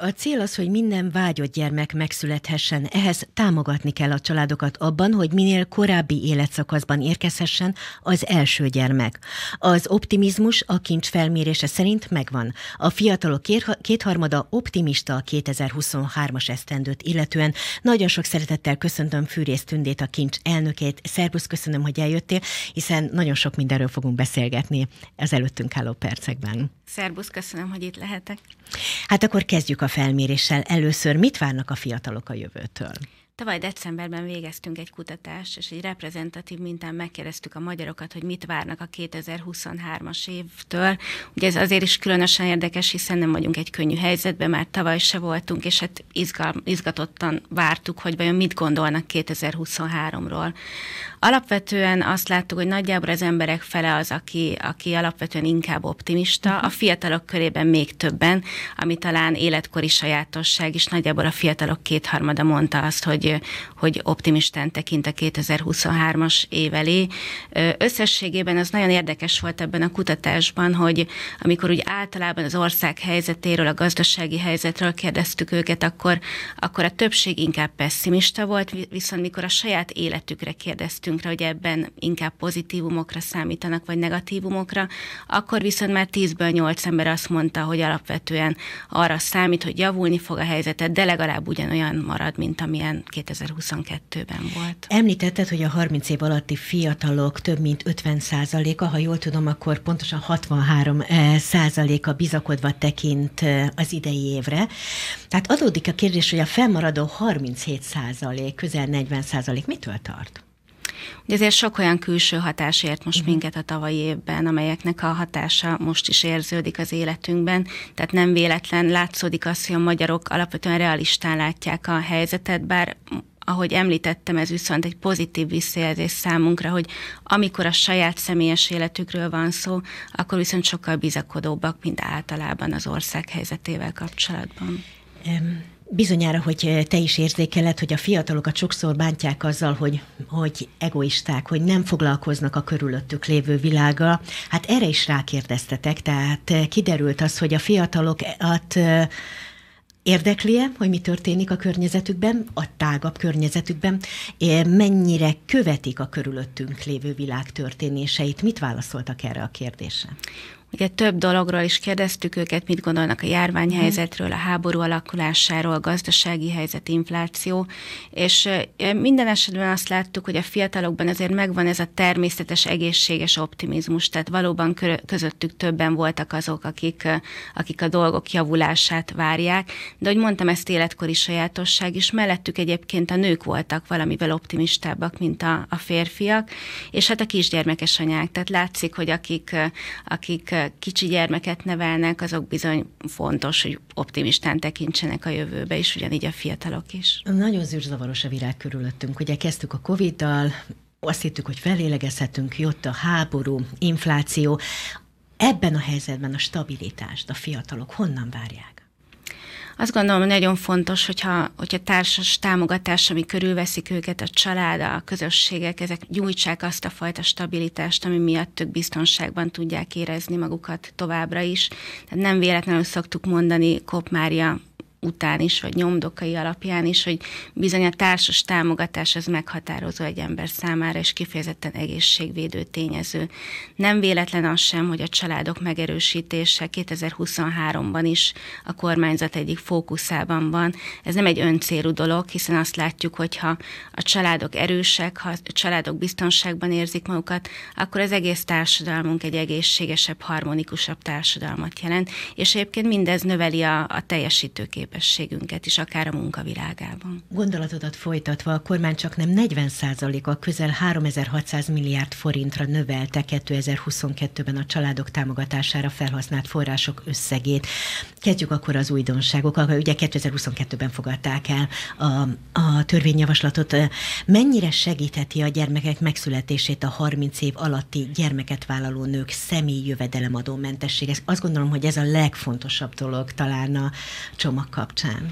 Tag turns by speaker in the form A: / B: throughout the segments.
A: A cél az, hogy minden vágyott gyermek megszülethessen. Ehhez támogatni kell a családokat abban, hogy minél korábbi életszakaszban érkezhessen az első gyermek. Az optimizmus a kincs felmérése szerint megvan. A fiatalok kétharmada optimista a 2023-as esztendőt illetően. Nagyon sok szeretettel köszöntöm Fűrész Tündét, a kincs elnökét. Szerbusz, köszönöm, hogy eljöttél, hiszen nagyon sok mindenről fogunk beszélgetni az előttünk álló percekben.
B: Szerbusz, köszönöm, hogy itt lehetek.
A: Hát akkor kezdjük a felméréssel. Először mit várnak a fiatalok a jövőtől?
B: Tavaly decemberben végeztünk egy kutatást, és egy reprezentatív mintán megkérdeztük a magyarokat, hogy mit várnak a 2023-as évtől. Ugye ez azért is különösen érdekes, hiszen nem vagyunk egy könnyű helyzetben, már tavaly se voltunk, és hát izgal, izgatottan vártuk, hogy vajon mit gondolnak 2023-ról. Alapvetően azt láttuk, hogy nagyjából az emberek fele az, aki, aki alapvetően inkább optimista, a fiatalok körében még többen, ami talán életkori sajátosság is, nagyjából a fiatalok kétharmada mondta azt, hogy, hogy optimistán tekint a 2023-as év elé. Összességében az nagyon érdekes volt ebben a kutatásban, hogy amikor úgy általában az ország helyzetéről, a gazdasági helyzetről kérdeztük őket, akkor, akkor a többség inkább pessimista volt, viszont mikor a saját életükre kérdeztük, rá, hogy ebben inkább pozitívumokra számítanak, vagy negatívumokra, akkor viszont már 10-ből 8 ember azt mondta, hogy alapvetően arra számít, hogy javulni fog a helyzetet, de legalább ugyanolyan marad, mint amilyen 2022-ben volt.
A: Említetted, hogy a 30 év alatti fiatalok több mint 50 százaléka, ha jól tudom, akkor pontosan 63 eh, százaléka bizakodva tekint eh, az idei évre. Tehát adódik a kérdés, hogy a felmaradó 37 százalék, közel 40 százalék mitől tart?
B: Ugye ezért sok olyan külső hatás ért most uh-huh. minket a tavalyi évben, amelyeknek a hatása most is érződik az életünkben. Tehát nem véletlen látszódik az, hogy a magyarok alapvetően realistán látják a helyzetet, bár ahogy említettem, ez viszont egy pozitív visszajelzés számunkra, hogy amikor a saját személyes életükről van szó, akkor viszont sokkal bizakodóbbak, mint általában az ország helyzetével kapcsolatban.
A: Um Bizonyára, hogy te is érzékeled, hogy a fiatalokat sokszor bántják azzal, hogy, hogy egoisták, hogy nem foglalkoznak a körülöttük lévő világgal. Hát erre is rákérdeztetek, tehát kiderült az, hogy a fiatalokat érdekli-e, hogy mi történik a környezetükben, a tágabb környezetükben, mennyire követik a körülöttünk lévő világ történéseit. Mit válaszoltak erre a kérdésre?
B: Ugye több dologról is kérdeztük őket, mit gondolnak a járványhelyzetről, a háború alakulásáról, a gazdasági helyzet, infláció, és minden esetben azt láttuk, hogy a fiatalokban azért megvan ez a természetes, egészséges optimizmus, tehát valóban közöttük többen voltak azok, akik, akik a dolgok javulását várják, de hogy mondtam, ezt életkori sajátosság is, mellettük egyébként a nők voltak valamivel optimistábbak, mint a, a férfiak, és hát a kisgyermekes anyák, tehát látszik, hogy akik, akik kicsi gyermeket nevelnek, azok bizony fontos, hogy optimistán tekintsenek a jövőbe, és ugyanígy a fiatalok is.
A: Nagyon zűrzavaros a világ körülöttünk. Ugye kezdtük a Covid-dal, azt hittük, hogy felélegezhetünk, jött a háború, infláció. Ebben a helyzetben a stabilitást a fiatalok honnan várják?
B: Azt gondolom, hogy nagyon fontos, hogyha, hogyha társas támogatás, ami körülveszik őket, a család, a közösségek, ezek gyújtsák azt a fajta stabilitást, ami miatt ők biztonságban tudják érezni magukat továbbra is. Tehát nem véletlenül szoktuk mondani Kop Mária után is, vagy nyomdokai alapján is, hogy bizony a társas támogatás az meghatározó egy ember számára, és kifejezetten egészségvédő tényező. Nem véletlen az sem, hogy a családok megerősítése 2023-ban is a kormányzat egyik fókuszában van. Ez nem egy öncélú dolog, hiszen azt látjuk, hogy ha a családok erősek, ha a családok biztonságban érzik magukat, akkor az egész társadalmunk egy egészségesebb, harmonikusabb társadalmat jelent, és egyébként mindez növeli a, a teljesítőképességet képességünket is, akár a munkavilágában.
A: Gondolatodat folytatva, a kormány csak nem 40% a közel 3600 milliárd forintra növelte 2022-ben a családok támogatására felhasznált források összegét. Kezdjük akkor az újdonságokkal. Ugye 2022-ben fogadták el a, a törvényjavaslatot. Mennyire segítheti a gyermekek megszületését a 30 év alatti gyermeket vállaló nők személyi jövedelemadómentesség? Azt gondolom, hogy ez a legfontosabb dolog talán a csomag cocktail?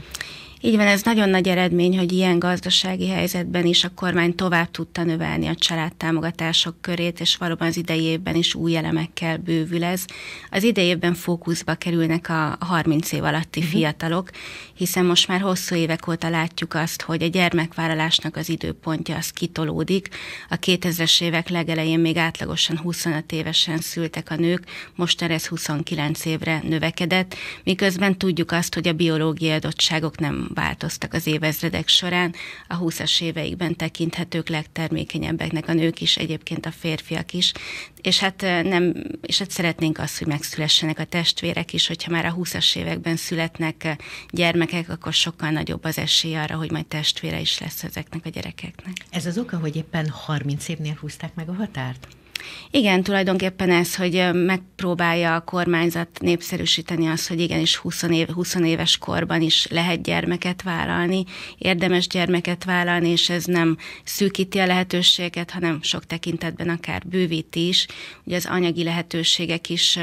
B: Így van, ez nagyon nagy eredmény, hogy ilyen gazdasági helyzetben is a kormány tovább tudta növelni a családtámogatások körét, és valóban az idei évben is új elemekkel bővül ez. Az idei évben fókuszba kerülnek a 30 év alatti uh-huh. fiatalok, hiszen most már hosszú évek óta látjuk azt, hogy a gyermekvállalásnak az időpontja az kitolódik. A 2000-es évek legelején még átlagosan 25 évesen szültek a nők, most ez 29 évre növekedett, miközben tudjuk azt, hogy a biológiai adottságok nem változtak az évezredek során. A 20-as éveikben tekinthetők legtermékenyebbeknek a nők is, egyébként a férfiak is, és hát nem, és hát szeretnénk azt, hogy megszülessenek a testvérek is, hogyha már a 20-as években születnek gyermekek, akkor sokkal nagyobb az esély arra, hogy majd testvére is lesz ezeknek a gyerekeknek.
A: Ez az oka, hogy éppen 30 évnél húzták meg a határt?
B: Igen, tulajdonképpen ez, hogy megpróbálja a kormányzat népszerűsíteni azt, hogy igenis 20, év, 20 éves korban is lehet gyermeket vállalni, érdemes gyermeket vállalni, és ez nem szűkíti a lehetőséget, hanem sok tekintetben akár bővíti is. Ugye az anyagi lehetőségek is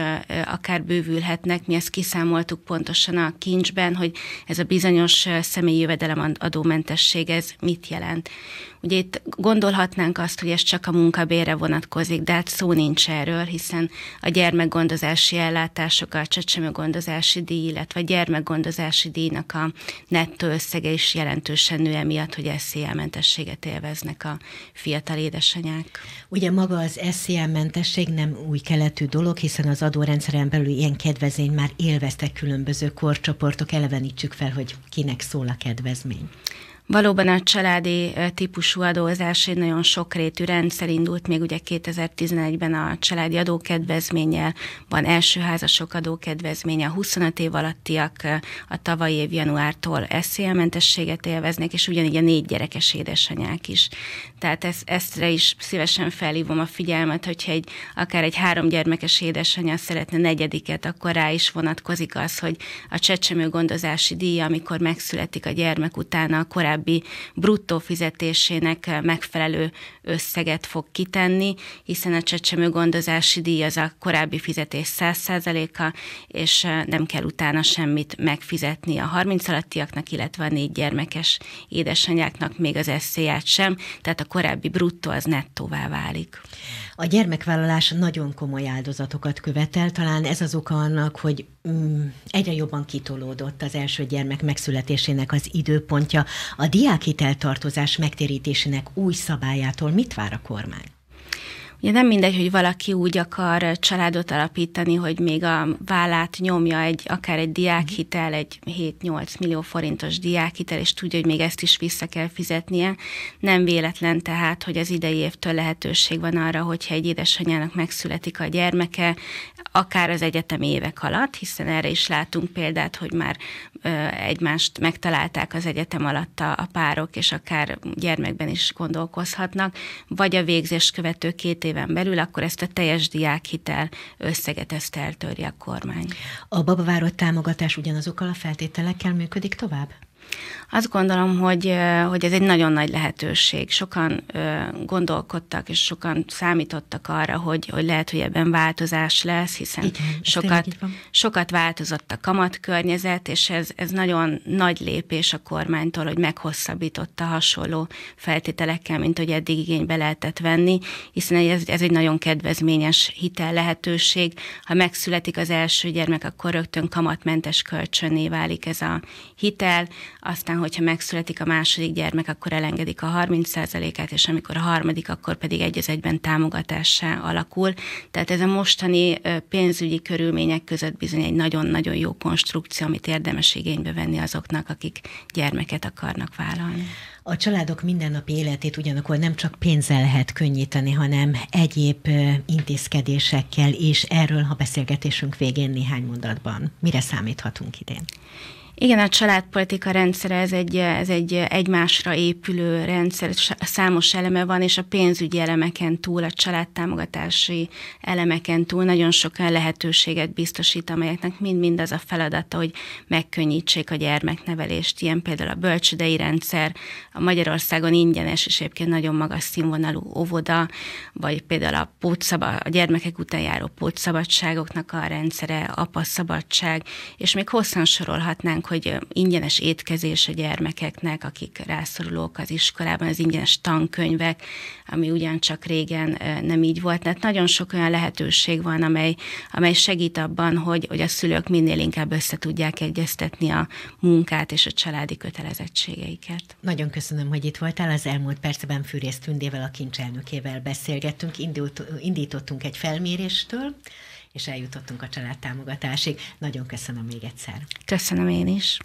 B: akár bővülhetnek. Mi ezt kiszámoltuk pontosan a kincsben, hogy ez a bizonyos személyi jövedelem adómentesség, ez mit jelent. Ugye itt gondolhatnánk azt, hogy ez csak a munkabére vonatkozik, de hát szó nincs erről, hiszen a gyermekgondozási ellátások, a csecsemőgondozási díj, illetve a gyermekgondozási díjnak a nettó összege is jelentősen nő emiatt, hogy SZIA-mentességet élveznek a fiatal édesanyák.
A: Ugye maga az SZIA-mentesség nem új keletű dolog, hiszen az adórendszeren belül ilyen kedvezmény már élveztek különböző korcsoportok, elevenítsük fel, hogy kinek szól a kedvezmény.
B: Valóban a családi típusú adózás egy nagyon sokrétű rendszer indult, még ugye 2011-ben a családi adókedvezménnyel van első házasok adókedvezménye, a 25 év alattiak a tavalyi év januártól SZIA-mentességet élveznek, és ugyanígy a négy gyerekes édesanyák is. Tehát ezt, eztre is szívesen felhívom a figyelmet, hogyha egy, akár egy három gyermekes édesanyja szeretne negyediket, akkor rá is vonatkozik az, hogy a csecsemő gondozási díja, amikor megszületik a gyermek utána a korábbi korábbi bruttó fizetésének megfelelő összeget fog kitenni, hiszen a csecsemő gondozási díj az a korábbi fizetés 100%-a, és nem kell utána semmit megfizetni a 30 alattiaknak, illetve a négy gyermekes édesanyáknak még az eszéját sem, tehát a korábbi bruttó az nettóvá válik.
A: A gyermekvállalás nagyon komoly áldozatokat követel, talán ez az oka annak, hogy mm, egyre jobban kitolódott az első gyermek megszületésének az időpontja. A diákhiteltartozás megtérítésének új szabályától mit vár a kormány?
B: Ugye nem mindegy, hogy valaki úgy akar családot alapítani, hogy még a vállát nyomja egy, akár egy diákhitel, egy 7-8 millió forintos diákhitel, és tudja, hogy még ezt is vissza kell fizetnie. Nem véletlen tehát, hogy az idei évtől lehetőség van arra, hogyha egy édesanyának megszületik a gyermeke, akár az egyetemi évek alatt, hiszen erre is látunk példát, hogy már egymást megtalálták az egyetem alatt a, a párok, és akár gyermekben is gondolkozhatnak, vagy a végzést követő két éven belül, akkor ezt a teljes diákhitel összeget ezt eltörje a kormány.
A: A babavárott támogatás ugyanazokkal a feltételekkel működik tovább?
B: Azt gondolom, hogy, hogy ez egy nagyon nagy lehetőség. Sokan gondolkodtak, és sokan számítottak arra, hogy, hogy lehet, hogy ebben változás lesz, hiszen Igen, sokat, sokat változott a kamatkörnyezet, és ez, ez nagyon nagy lépés a kormánytól, hogy meghosszabbította hasonló feltételekkel, mint hogy eddig igénybe lehetett venni, hiszen ez, ez egy nagyon kedvezményes hitel lehetőség. Ha megszületik az első gyermek, akkor rögtön kamatmentes kölcsönné válik ez a hitel, aztán, hogyha megszületik a második gyermek, akkor elengedik a 30%-át, és amikor a harmadik, akkor pedig egy az egyben támogatássá alakul. Tehát ez a mostani pénzügyi körülmények között bizony egy nagyon-nagyon jó konstrukció, amit érdemes igénybe venni azoknak, akik gyermeket akarnak vállalni.
A: A családok mindennapi életét ugyanakkor nem csak pénzzel lehet könnyíteni, hanem egyéb intézkedésekkel is. Erről a beszélgetésünk végén néhány mondatban. Mire számíthatunk idén?
B: Igen, a családpolitika rendszere ez egy, ez egy egymásra épülő rendszer, számos eleme van, és a pénzügyi elemeken túl, a családtámogatási elemeken túl nagyon sok lehetőséget biztosít, amelyeknek mind-mind az a feladata, hogy megkönnyítsék a gyermeknevelést. Ilyen például a bölcsödei rendszer, a Magyarországon ingyenes és egyébként nagyon magas színvonalú óvoda, vagy például a, pótszaba, a gyermekek után járó pótszabadságoknak a rendszere, apaszabadság, és még hosszan sorolhatnánk vannak, hogy ingyenes étkezés a gyermekeknek, akik rászorulók az iskolában, az ingyenes tankönyvek, ami ugyancsak régen nem így volt. Tehát nagyon sok olyan lehetőség van, amely, amely segít abban, hogy, hogy a szülők minél inkább össze tudják egyeztetni a munkát és a családi kötelezettségeiket.
A: Nagyon köszönöm, hogy itt voltál. Az elmúlt percben Fűrész Tündével, a kincselnökével beszélgettünk. Indítottunk egy felméréstől, és eljutottunk a családtámogatásig. Nagyon köszönöm még egyszer.
B: Köszönöm én is.